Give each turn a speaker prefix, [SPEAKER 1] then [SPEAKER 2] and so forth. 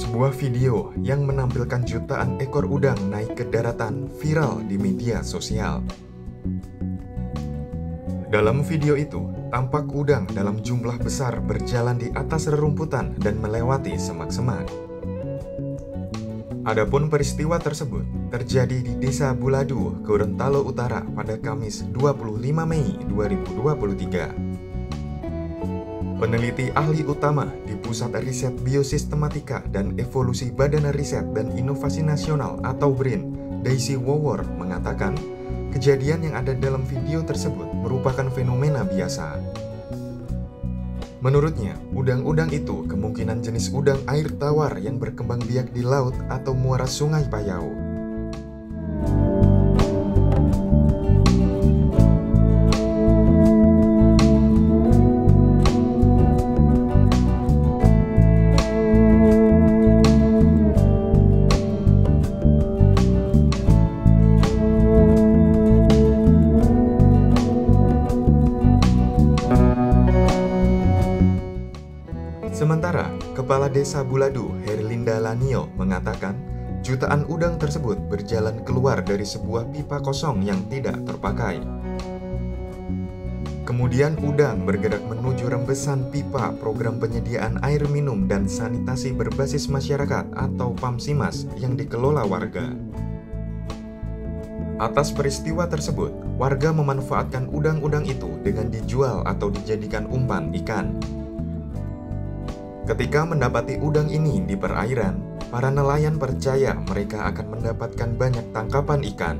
[SPEAKER 1] Sebuah video yang menampilkan jutaan ekor udang naik ke daratan viral di media sosial. Dalam video itu, tampak udang dalam jumlah besar berjalan di atas rerumputan dan melewati semak-semak. Adapun peristiwa tersebut terjadi di Desa Buladu, Gorontalo Utara pada Kamis 25 Mei 2023. Peneliti ahli utama di Pusat Riset Biosistematika dan Evolusi Badan Riset dan Inovasi Nasional atau BRIN, Daisy Wowor mengatakan, kejadian yang ada dalam video tersebut merupakan fenomena biasa. Menurutnya, udang-udang itu kemungkinan jenis udang air tawar yang berkembang biak di laut atau muara sungai Payau. Sementara, Kepala Desa Buladu, Herlinda Lanio, mengatakan jutaan udang tersebut berjalan keluar dari sebuah pipa kosong yang tidak terpakai. Kemudian udang bergerak menuju rembesan pipa program penyediaan air minum dan sanitasi berbasis masyarakat atau PAMSIMAS yang dikelola warga. Atas peristiwa tersebut, warga memanfaatkan udang-udang itu dengan dijual atau dijadikan umpan ikan. Ketika mendapati udang ini di perairan, para nelayan percaya mereka akan mendapatkan banyak tangkapan ikan.